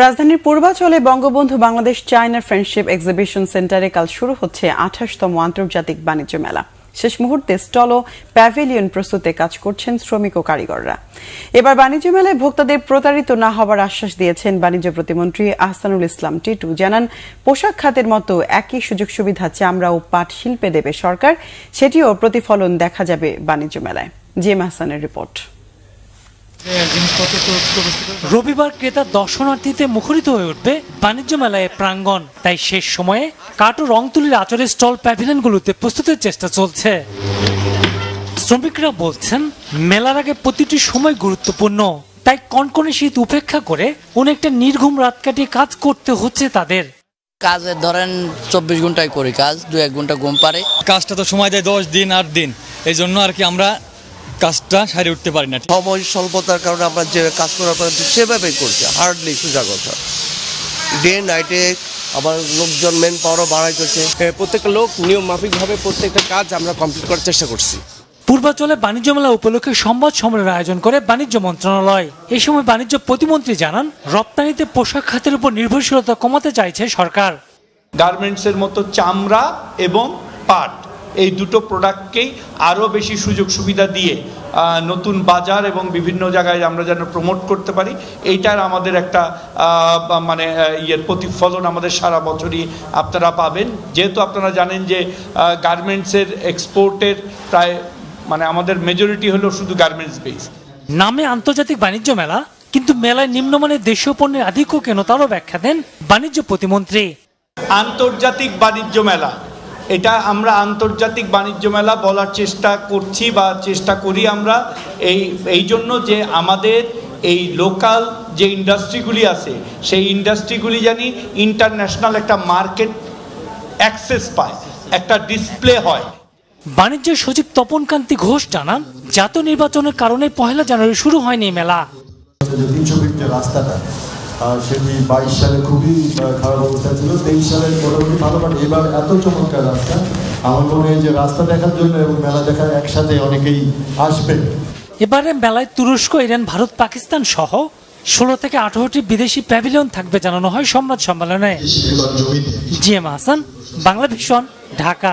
রাজধানীর পূর্বাচলে Bangabandhu Bangladesh China friendship exhibition সেন্টারে কাল শুরু হচ্ছে আঠাশতম আন্তর্জাতিক বাণিজ্য মেলা। শেষ মুহূর্তে স্টল ও প্যাভিলিয়ন প্রস্তুতে কাজ করছেন শ্রমিক ও কারিগররা। এবার বাণিজ্য মেলায় ভোক্তাদের প্রতারিত না হবার আশ্বাস দিয়েছেন বাণিজ্য প্রতিমন্ত্রী আহসানুল ইসলাম। টিটু জানান, পোশাক খাতের মতো একই সুযোগ সুবিধা চামড়া ও পাট শিল্পে দেবে সরকার, সেটিও প্রতিফলন দেখা যাবে বাণিজ্য মেলায়। জিএম আহসানের রিপোর্ট। রবিবার ক্রেতা দর্শনার্থীতে মুখরিত হয়ে উঠবে বাণিজ্য মেলায় প্রাঙ্গণ। তাই শেষ সময়ে কাঠ ও রং তুলির আচরের স্টল প্যাভিলিয়নগুলোতে প্রস্তুতের চেষ্টা চলছে। শ্রমিকরা বলছেন মেলার আগে প্রতিটি সময় গুরুত্বপূর্ণ। তাই কনকনে শীত উপেক্ষা করে অনেকটা নির্ঘুম রাত কাটিয়ে কাজ করতে হচ্ছে তাদের। কাজে ধরেন চব্বিশ ঘন্টায় করি কাজ দু এক ঘণ্টা ঘুম পারে কাজটা তো সময় দেয় দশ দিন আট দিন। এই জন্য আর কি আমরা কাজটা সারি উঠতে পারি না। সময় স্বল্পতার কারণে আমরা যে কাজ করার পর সেভাবেই করছি হার্ডলি সোজা কথা ডে নাইটে আবার লোকজন মেন পাওয়ারও বাড়াইতেছে হ্যাঁ, প্রত্যেকটা লোক নিয়ম মাফিকভাবে প্রত্যেকটা কাজ আমরা কমপ্লিট করার চেষ্টা করছি। পূর্বাচলে বাণিজ্য মেলা উপলক্ষে সংবাদ সম্মেলনের আয়োজন করে বাণিজ্য মন্ত্রণালয়। এই সময় বাণিজ্য প্রতিমন্ত্রী জানান রপ্তানিতে পোশাক খাতের উপর নির্ভরশীলতা কমাতে চাইছে সরকার। গার্মেন্টসের মতো চামড়া এবং পাট। এই দুটো প্রোডাক্টকেই আরও বেশি সুযোগ সুবিধা দিয়ে নতুন বাজার এবং বিভিন্ন জায়গায় আমরা যেন প্রমোট করতে পারি এইটার আমাদের একটা মানে ইয়ের প্রতিফলন আমাদের সারা বছরই আপনারা পাবেন। যেহেতু আপনারা জানেন যে গার্মেন্টসের এক্সপোর্টের প্রায় মানে আমাদের মেজরিটি হলো শুধু গার্মেন্টস বেস নামে আন্তর্জাতিক বাণিজ্য মেলা কিন্তু মেলায় নিম্নমানের দেশীয় পণ্যের আধিক্য কেন তারও ব্যাখ্যা দেন বাণিজ্য প্রতিমন্ত্রী। আন্তর্জাতিক বাণিজ্য মেলা। এটা আমরা আন্তর্জাতিক বাণিজ্য মেলা বলার চেষ্টা করছি বা চেষ্টা করি আমরা। এই এই জন্য যে আমাদের এই লোকাল যে ইন্ডাস্ট্রিগুলি আছে সেই ইন্ডাস্ট্রিগুলি জানি ইন্টারন্যাশনাল একটা মার্কেট অ্যাক্সেস পায় একটা ডিসপ্লে হয়। বাণিজ্য সচিব তপন কান্তি ঘোষ জানান জাতীয় নির্বাচনের কারণে পহেলা জানুয়ারি শুরু হয়নি মেলা। তিনশো রাস্তাটা সেটি বাইশ সালে খুবই খারাপ অবস্থা ছিল তেইশ সালে মোটামুটি ভালো বাট এবার এত চমৎকার রাস্তা। আমার মনে হয় যে রাস্তা দেখার জন্য এবং মেলা দেখার একসাথে অনেকেই আসবে। এবারে মেলায় তুরস্ক ইরান ভারত পাকিস্তান সহ ষোলো থেকে আঠারোটি বিদেশি প্যাভিলিয়ন থাকবে জানানো হয় সংবাদ সম্মেলনে। জি এম হাসান বাংলা ভীষণ ঢাকা।